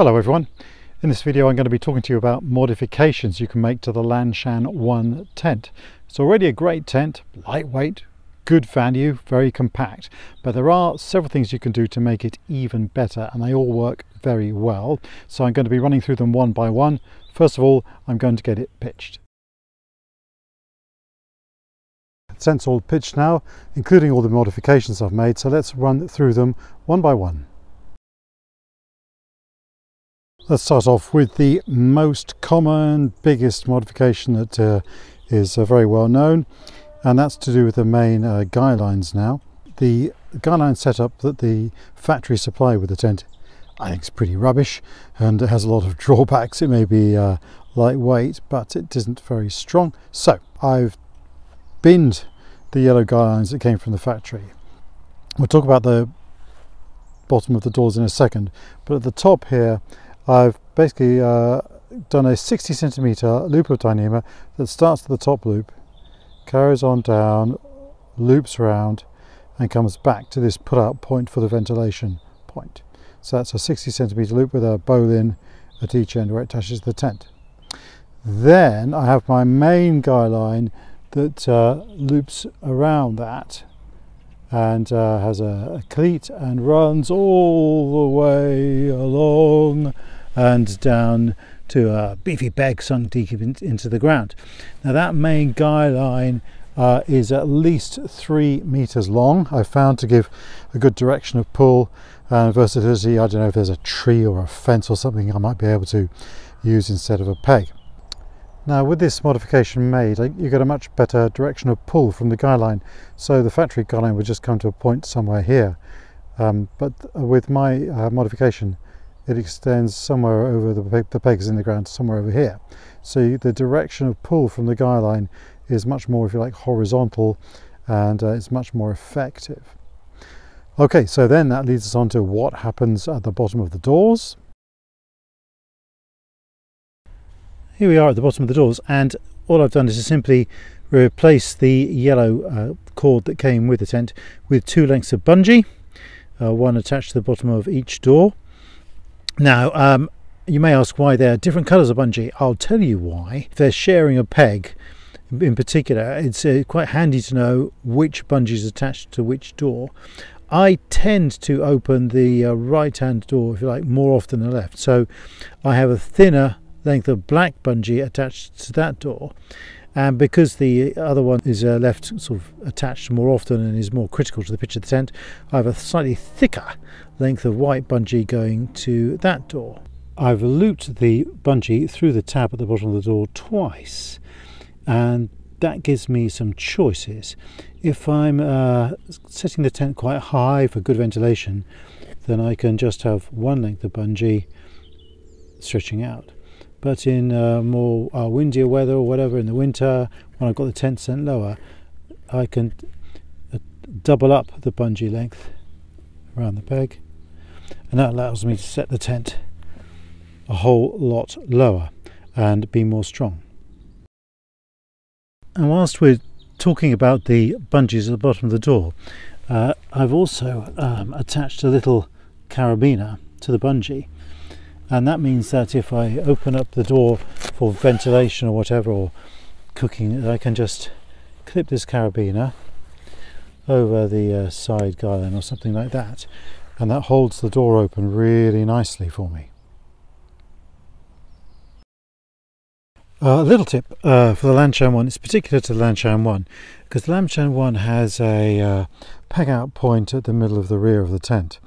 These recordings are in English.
Hello everyone. In this video I'm going to be talking to you about modifications you can make to the Lanshan 1 tent. It's already a great tent, lightweight, good value, very compact, but there are several things you can do to make it even better and they all work very well. So I'm going to be running through them one by one. First of all, I'm going to get it pitched. Tent's all pitched now, including all the modifications I've made, so let's run through them one by one. Let's start off with the most common, biggest modification that uh, is uh, very well known, and that's to do with the main uh, guy lines now. The guy line setup that the factory supply with the tent I think is pretty rubbish and it has a lot of drawbacks. It may be uh, lightweight, but it isn't very strong. So I've binned the yellow guy lines that came from the factory. We'll talk about the bottom of the doors in a second, but at the top here I've basically uh, done a 60 centimeter loop of Dyneema that starts at the top loop, carries on down, loops around and comes back to this put out point for the ventilation point. So that's a 60 centimeter loop with a bowline at each end where it touches the tent. Then I have my main guy line that uh, loops around that and uh, has a, a, cleat and runs all the way along and down to a beefy peg sunk deep in, into the ground. Now that main guy line uh, is at least three meters long. I found to give a good direction of pull and versatility. I don't know if there's a tree or a fence or something I might be able to use instead of a peg. Now with this modification made, you get a much better direction of pull from the guy line. So the factory guy line would just come to a point somewhere here. Um, but with my uh, modification, it extends somewhere over the, the pegs in the ground, somewhere over here. So the direction of pull from the guy line is much more, if you like, horizontal and uh, it's much more effective. Okay, so then that leads us on to what happens at the bottom of the doors. Here we are at the bottom of the doors and all I've done is to simply replace the yellow uh, cord that came with the tent with two lengths of bungee, uh, one attached to the bottom of each door. Now, um, you may ask why there are different colours of bungee. I'll tell you why. If they're sharing a peg, in particular, it's uh, quite handy to know which bungee is attached to which door. I tend to open the uh, right hand door, if you like, more often than the left. So I have a thinner length of black bungee attached to that door and because the other one is uh, left sort of attached more often and is more critical to the pitch of the tent I have a slightly thicker length of white bungee going to that door. I've looped the bungee through the tab at the bottom of the door twice and that gives me some choices. If I'm uh, setting the tent quite high for good ventilation then I can just have one length of bungee stretching out but in uh, more uh, windier weather or whatever in the winter when I've got the tent set lower I can uh, double up the bungee length around the peg and that allows me to set the tent a whole lot lower and be more strong. And whilst we're talking about the bungees at the bottom of the door uh, I've also um, attached a little carabiner to the bungee and that means that if I open up the door for ventilation or whatever or cooking I can just clip this carabiner over the uh, side guy line or something like that and that holds the door open really nicely for me. Uh, a little tip uh, for the Lanshan 1, it's particular to the Lanshan 1 because the Lanshan 1 has a uh, peg out point at the middle of the rear of the tent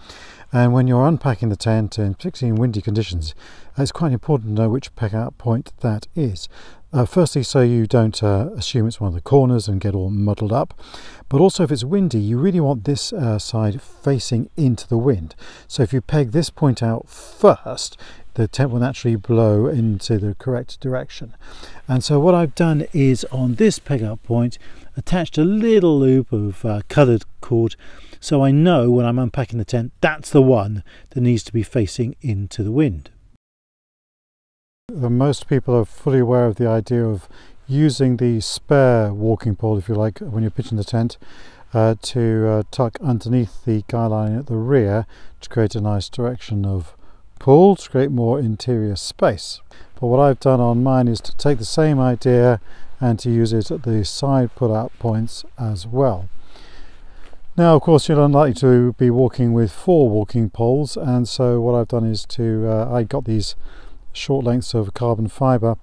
and when you're unpacking the tent, and particularly in windy conditions, it's quite important to know which peg out point that is. Uh, firstly, so you don't uh, assume it's one of the corners and get all muddled up. But also, if it's windy, you really want this uh, side facing into the wind. So if you peg this point out first, the tent will naturally blow into the correct direction. And so what I've done is on this peg out point, attached a little loop of uh, coloured cord so I know when I'm unpacking the tent that's the one that needs to be facing into the wind. Most people are fully aware of the idea of using the spare walking pole, if you like, when you're pitching the tent, uh, to uh, tuck underneath the guy line at the rear to create a nice direction of pull to create more interior space. But what I've done on mine is to take the same idea and to use it at the side pull out points as well. Now, of course, you're unlikely to be walking with four walking poles, and so what I've done is to uh, I got these short lengths of carbon fibre.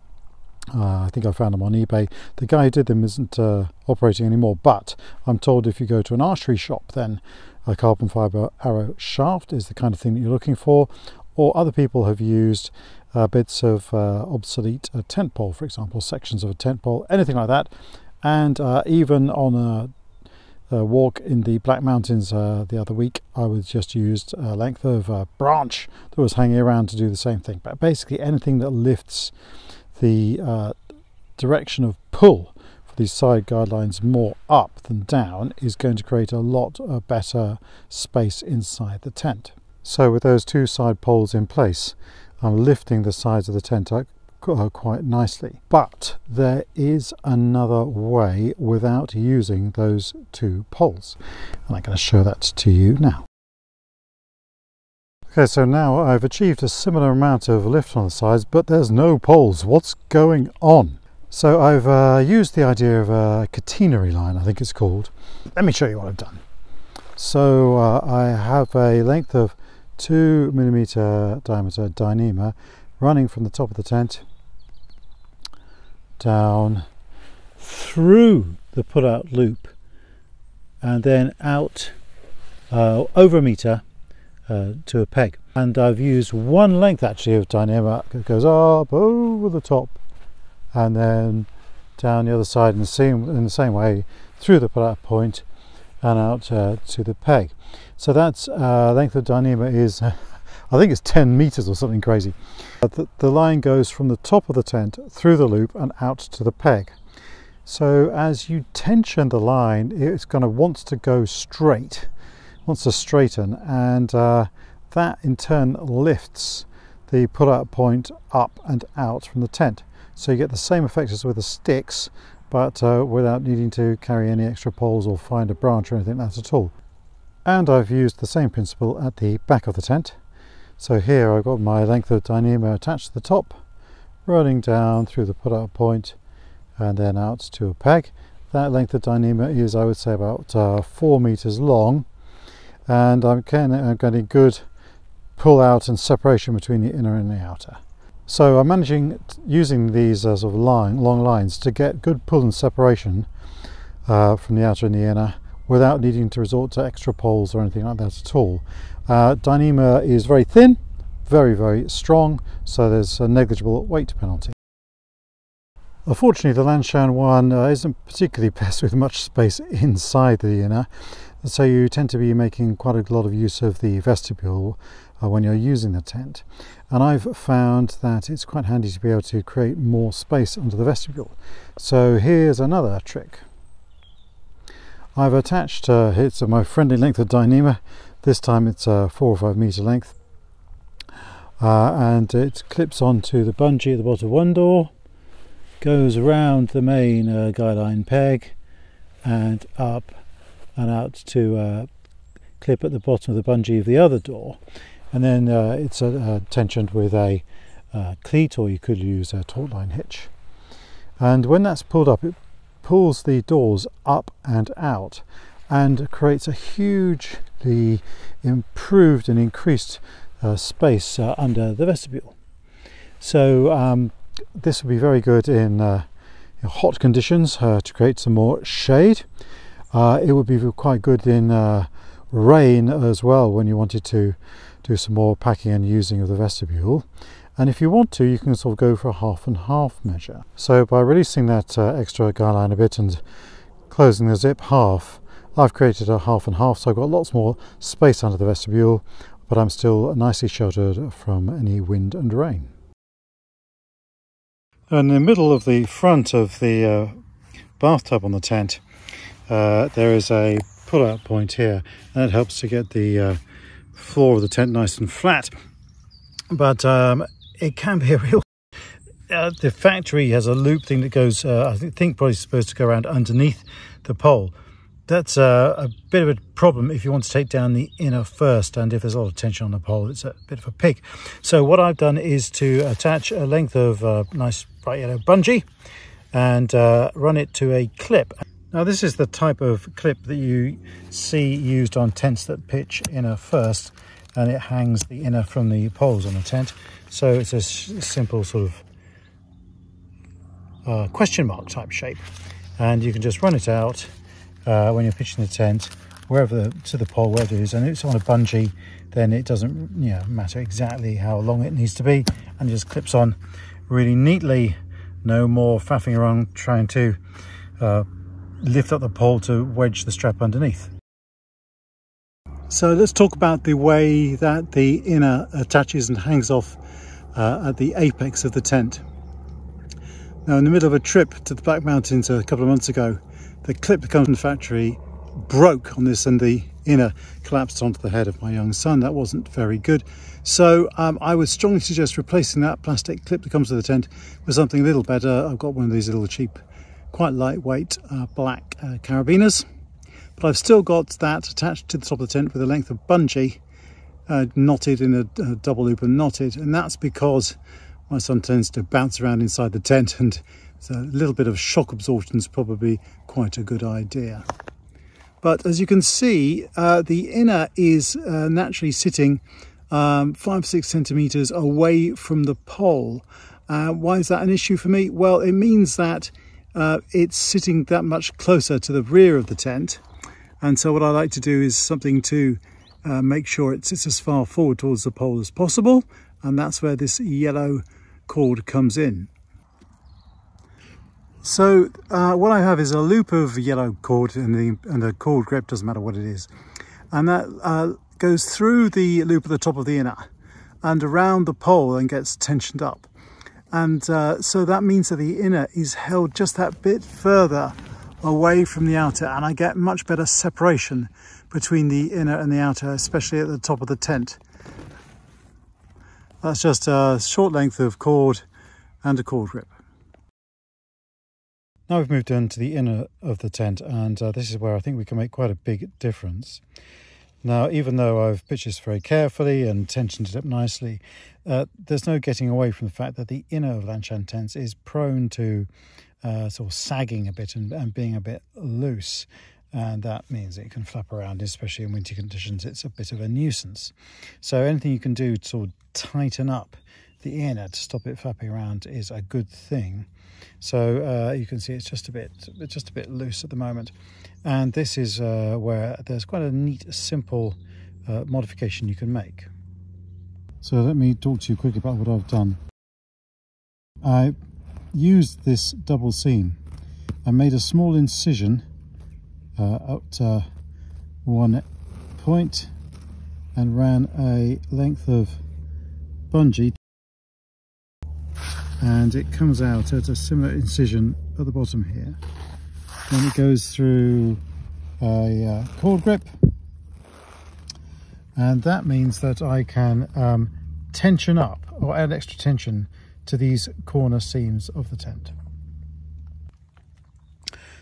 Uh, I think I found them on eBay. The guy who did them isn't uh, operating anymore, but I'm told if you go to an archery shop, then a carbon fibre arrow shaft is the kind of thing that you're looking for. Or other people have used uh, bits of uh, obsolete uh, tent pole, for example, sections of a tent pole, anything like that. And uh, even on a uh, walk in the Black Mountains uh, the other week, I was just used a length of a branch that was hanging around to do the same thing. But basically, anything that lifts the uh, direction of pull for these side guy lines more up than down is going to create a lot uh, better space inside the tent. So with those two side poles in place, I'm lifting the sides of the tent up quite nicely. But there is another way without using those two poles. And I'm going to show that to you now. Okay, so now I've achieved a similar amount of lift on the sides, but there's no poles. What's going on? So I've uh, used the idea of a catenary line, I think it's called. Let me show you what I've done. So uh, I have a length of two millimeter diameter Dyneema running from the top of the tent down through the pull out loop and then out uh, over a meter uh, to a peg. And I've used one length actually of Dyneema that goes up over the top and then down the other side in the same in the same way through the pull out point and out uh, to the peg. So that's uh, length of Dyneema is I think it's 10 meters or something crazy. The, the line goes from the top of the tent through the loop and out to the peg. So as you tension the line, it's going to want to go straight, wants to straighten, and uh, that in turn lifts the put-out point up and out from the tent. So you get the same effect as with the sticks, but uh, without needing to carry any extra poles or find a branch or anything like that at all. And I've used the same principle at the back of the tent. So here I've got my length of Dyneema attached to the top, running down through the put-out point and then out to a peg. That length of Dyneema is, I would say, about uh, four meters long, and I'm getting, I'm getting good pull out and separation between the inner and the outer. So I'm managing using these uh, sort of line, long lines to get good pull and separation uh, from the outer and the inner without needing to resort to extra poles or anything like that at all. Uh, Dyneema is very thin, very, very strong, so there's a negligible weight penalty. Unfortunately, the Lanshan one uh, isn't particularly blessed with much space inside the inner, so you tend to be making quite a lot of use of the vestibule uh, when you're using the tent. And I've found that it's quite handy to be able to create more space under the vestibule. So here's another trick. I've attached, uh, it's my friendly length of Dyneema. This time it's a four or five meter length. Uh, and it clips onto the bungee at the bottom of one door goes around the main uh, guy line peg and up and out to uh, clip at the bottom of the bungee of the other door. And then uh, it's uh, tensioned with a uh, cleat or you could use a taut line hitch. And when that's pulled up it pulls the doors up and out and creates a hugely improved and increased uh, space uh, under the vestibule. So um, this would be very good in, uh, in hot conditions uh, to create some more shade. Uh, it would be quite good in uh, rain as well when you wanted to do some more packing and using of the vestibule. And if you want to, you can sort of go for a half and half measure. So by releasing that extra guy line a bit and closing the zip half, I've created a half and half so I've got lots more space under the vestibule but I'm still nicely sheltered from any wind and rain. In the middle of the front of the uh, bathtub on the tent uh, there is a pull-out point here and that helps to get the uh, floor of the tent nice and flat but um, it can be a real uh, the factory has a loop thing that goes uh, I think probably supposed to go around underneath the pole. That's a, a, bit of a problem if you want to take down the inner first and if there's a lot of tension on the pole it's a bit of a pig so what I've done is to attach a length of uh, nice bright yellow bungee and uh, run it to a clip. Now this is the type of clip that you see used on tents that pitch inner first and it hangs the inner from the poles on the tent. So it's a simple sort of uh, question mark type shape. And you can just run it out uh, when you're pitching the tent wherever the, to the pole wherever it is and it's on a bungee then it doesn't you know matter exactly how long it needs to be. And just clips on really neatly no more faffing around trying to uh, lift up the pole to wedge the strap underneath so let's talk about the way that the inner attaches and hangs off uh, at the apex of the tent now in the middle of a trip to the Black Mountains a couple of months ago the clip that comes from the factory broke on this and the inner collapsed onto the head of my young son. That wasn't very good. So um, I would strongly suggest replacing that plastic clip that comes with the tent with something a little better. I've got one of these little cheap, quite lightweight uh, black uh, carabiners. But I've still got that attached to the top of the tent with a length of bungee uh, knotted in a, a double loop and knotted. And that's because my son tends to bounce around inside the tent and so a little bit of shock absorption is probably quite a good idea. But as you can see, uh, the inner is uh, naturally sitting um, five, six centimeters away from the pole. Uh, why is that an issue for me? Well, it means that uh, it's sitting that much closer to the rear of the tent. And so what I like to do is something to uh, make sure it sits as far forward towards the pole as possible. And that's where this yellow cord comes in. So uh, what I have is a loop of yellow cord and the, and the cord grip, doesn't matter what it is. And that uh, goes through the loop at the top of the inner and around the pole and gets tensioned up. And uh, so that means that the inner is held just that bit further away from the outer and I get much better separation between the inner and the outer, especially at the top of the tent. That's just a short length of cord and a cord grip. Now we've moved into the inner of the tent and uh, this is where I think we can make quite a big difference. Now, even though I've pitched this very carefully and tensioned it up nicely, uh, there's no getting away from the fact that the inner of Lanshan tents is prone to uh, sort of sagging a bit and, and being a bit loose and that means it can flap around, especially in winter conditions. It's a bit of a nuisance. So anything you can do to sort of tighten up the inner to stop it flapping around is a good thing. So uh, you can see it's just a bit, it's just a bit loose at the moment. And this is uh, where there's quite a neat, simple uh, modification you can make. So let me talk to you quickly about what I've done. I used this double seam. I made a small incision uh, at uh, one point and ran a length of bungee and it comes out at a similar incision at the bottom here. Then it goes through a uh, cord grip and that means that I can um, tension up or add extra tension to these corner seams of the tent.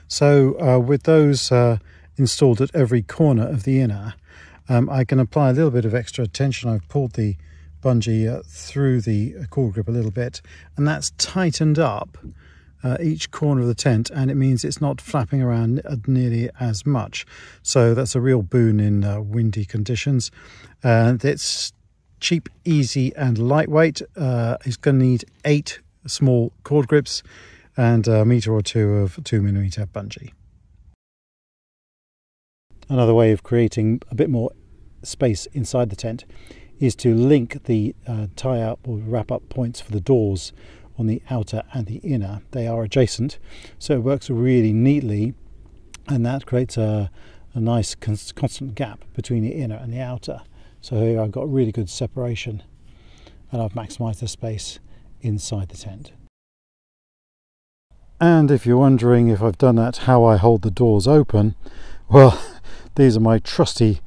So uh, with those uh, installed at every corner of the inner, um, I can apply a little bit of extra tension. I've pulled the bungee uh, through the cord grip a little bit and that's tightened up uh, each corner of the tent and it means it's not flapping around nearly as much so that's a real boon in uh, windy conditions and it's cheap easy and lightweight uh, it's going to need eight small cord grips and a meter or two of two millimeter bungee another way of creating a bit more space inside the tent is to link the uh, tie up or wrap up points for the doors on the outer and the inner. They are adjacent, so it works really neatly, and that creates a, a nice cons constant gap between the inner and the outer. So here I've got really good separation, and I've maximised the space inside the tent. And if you're wondering if I've done that, how I hold the doors open, well, these are my trusty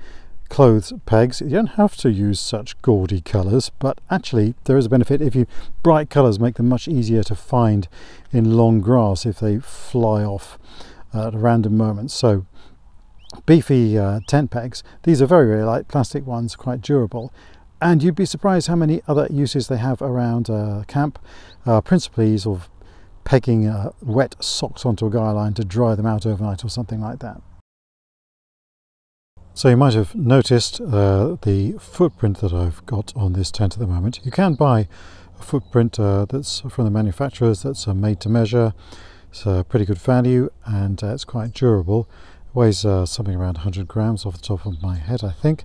clothes pegs. You don't have to use such gaudy colours, but actually there is a benefit if you bright colours make them much easier to find in long grass if they fly off at a random moment. So beefy uh, tent pegs. These are very, very light plastic ones, quite durable. And you'd be surprised how many other uses they have around uh, camp, uh, principally sort of pegging uh, wet socks onto a guy line to dry them out overnight or something like that. So you might have noticed uh, the footprint that I've got on this tent at the moment. You can buy a footprint uh, that's from the manufacturers that's made to measure. It's a pretty good value and it's quite durable weighs uh, something around 100 grams off the top of my head I think.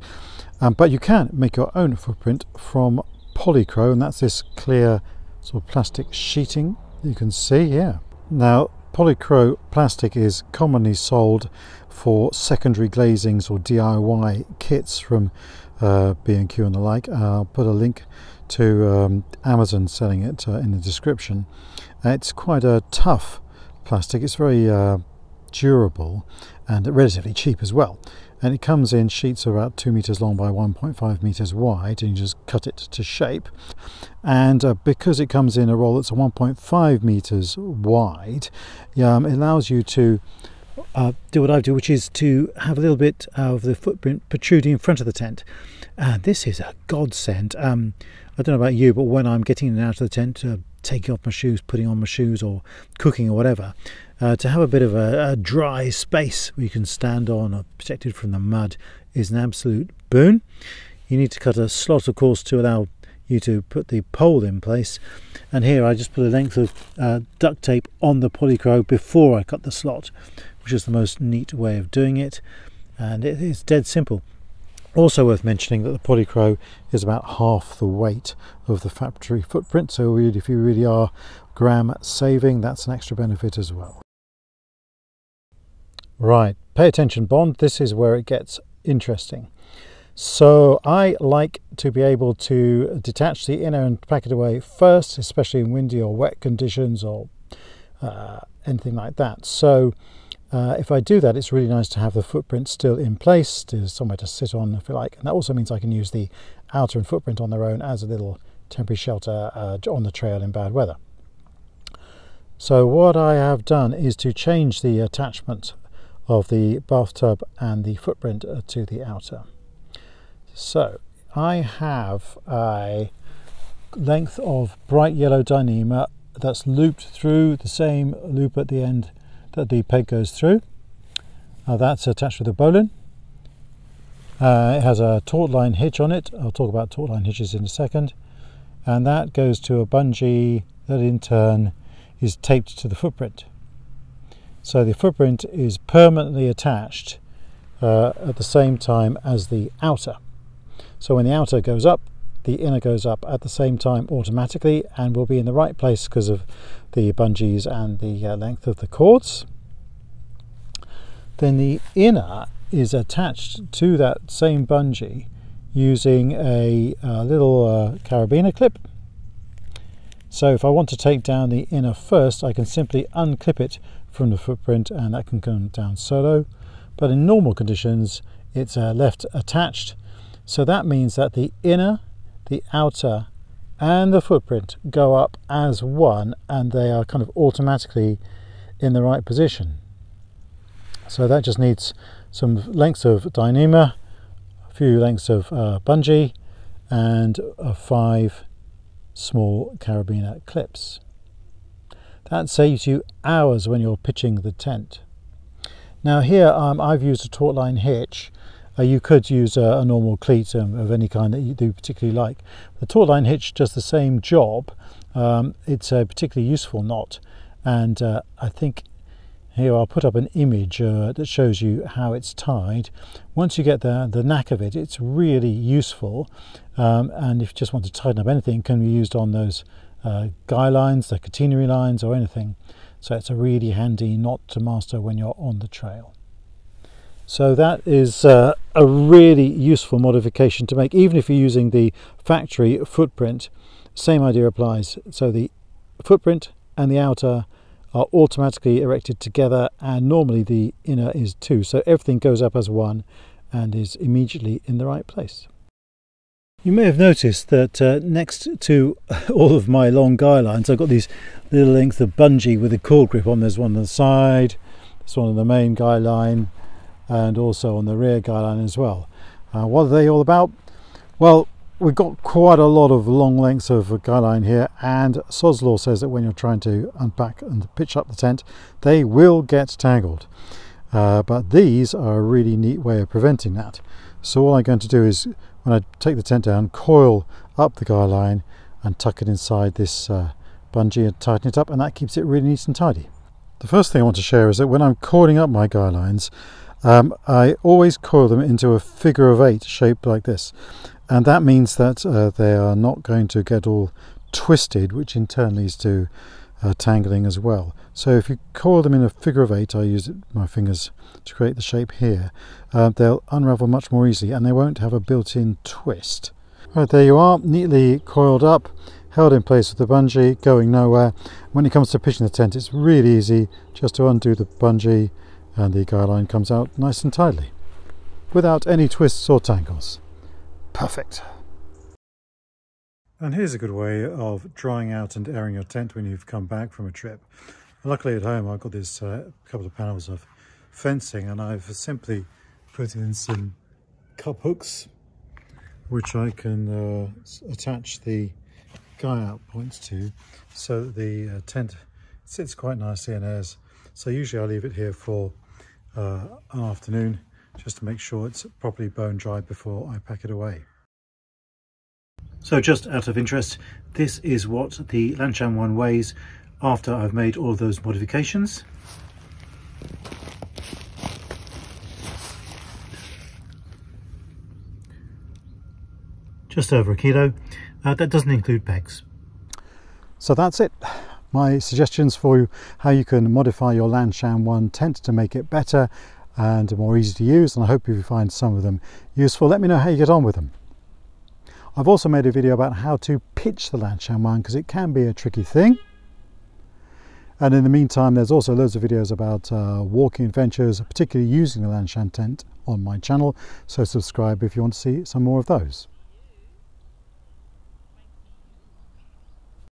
Um, but you can make your own footprint from Polycro and that's this clear sort of plastic sheeting you can see here. Now Polycro plastic is commonly sold for secondary glazings or DIY kits from uh, B&Q and the like. I'll put a link to um, Amazon selling it uh, in the description. It's quite a tough plastic. It's very uh, durable and relatively cheap as well. And it comes in sheets of about two meters long by 1.5 meters wide, and you just cut it to shape. And uh, because it comes in a roll that's 1.5 meters wide, um, it allows you to uh, do what I do, which is to have a little bit of the footprint protruding in front of the tent. And this is a godsend. Um, I don't know about you, but when I'm getting in and out of the tent, uh, taking off my shoes, putting on my shoes, or cooking or whatever, uh, to have a bit of a, a, dry space where you can stand on or protected from the mud is an absolute boon. You need to cut a slot, of course, to allow you to put the pole in place. And here I just put a length of uh, duct tape on the polycro before I cut the slot, which is the most neat way of doing it. And it is dead simple. Also worth mentioning that the Polycro is about half the weight of the factory footprint, so if you really are gram saving, that's an extra benefit as well. Right, pay attention Bond, this is where it gets interesting. So I like to be able to detach the inner and pack it away first, especially in windy or wet conditions or uh, anything like that. So uh, if I do that, it's really nice to have the footprint still in place, to somewhere to sit on if you like. And that also means I can use the outer and footprint on their own as a little temporary shelter uh, on the trail in bad weather. So what I have done is to change the attachment of the bathtub and the footprint uh, to the outer. So I have a length of bright yellow Dyneema that's looped through the same loop at the end that the peg goes through. Uh, that's attached with a bowline. Uh, it has a taut line hitch on it. I'll talk about taut line hitches in a second. And that goes to a bungee that in turn is taped to the footprint. So the footprint is permanently attached uh, at the same time as the outer. So when the outer goes up, the inner goes up at the same time automatically and will be in the right place because of the bungees and the uh, length of the cords. Then the inner is attached to that same bungee using a, a little uh, carabiner clip. So if I want to take down the inner first, I can simply unclip it from the footprint and that can come down solo. But in normal conditions, it's uh, left attached. So that means that the inner, the outer, and the footprint go up as one and they are kind of automatically in the right position. So that just needs some lengths of Dyneema, a few lengths of uh, bungee, and uh, five small carabiner clips. That saves you hours when you're pitching the tent. Now here um, I've used a taut line hitch. Uh, you could use a, a normal cleat um, of any kind that you do particularly like. The taut line hitch does the same job. Um, it's a particularly useful knot and uh, I think here I'll put up an image uh, that shows you how it's tied. Once you get the, the knack of it, it's really useful. Um, and if you just want to tighten up anything, can be used on those uh, guy lines, the catenary lines or anything. So it's a really handy knot to master when you're on the trail. So that is uh, a really useful modification to make, even if you're using the factory footprint. Same idea applies. So the footprint and the outer are automatically erected together and normally the inner is two. So everything goes up as one and is immediately in the right place. You may have noticed that uh, next to all of my long guy lines, I've got these little lengths of bungee with a cord grip on. There's one on the side, there's one on the main guy line, and also on the rear guy line as well. Uh, what are they all about? Well, we've got quite a lot of long lengths of guy line here and Sod's Law says that when you're trying to unpack and pitch up the tent, they will get tangled. Uh, but these are a really neat way of preventing that. So all I'm going to do is, when I take the tent down, coil up the guy line and tuck it inside this uh, bungee and tighten it up and that keeps it really neat and tidy. The first thing I want to share is that when I'm coiling up my guy lines, um, I always coil them into a figure of eight shape like this. And that means that uh, they are not going to get all twisted, which in turn leads to uh, tangling as well. So if you coil them in a figure of eight, I use my fingers to create the shape here, uh, they'll unravel much more easily and they won't have a built-in twist. Right, there you are, neatly coiled up held in place with the bungee, going nowhere. When it comes to pitching the tent, it's really easy just to undo the bungee and the guy line comes out nice and tidily, without any twists or tangles. Perfect. And here's a good way of drying out and airing your tent when you've come back from a trip. Luckily at home I've got this uh, couple of panels of fencing and I've simply put in some cup hooks which I can uh, attach the guy out points to so that the uh, tent sits quite nicely and airs. So usually I leave it here for uh, an afternoon just to make sure it's properly bone dry before I pack it away. So just out of interest, this is what the Lanshan one weighs after I've made all those modifications. Just over a kilo. Uh, that doesn't include pegs. So that's it. My suggestions for you how you can modify your Lanshan 1 tent to make it better and more easy to use and I hope you find some of them useful. Let me know how you get on with them. I've also made a video about how to pitch the Lanshan 1 because it can be a tricky thing. And in the meantime, there's also loads of videos about uh, walking adventures, particularly using the Lanshan tent on my channel. So subscribe if you want to see some more of those.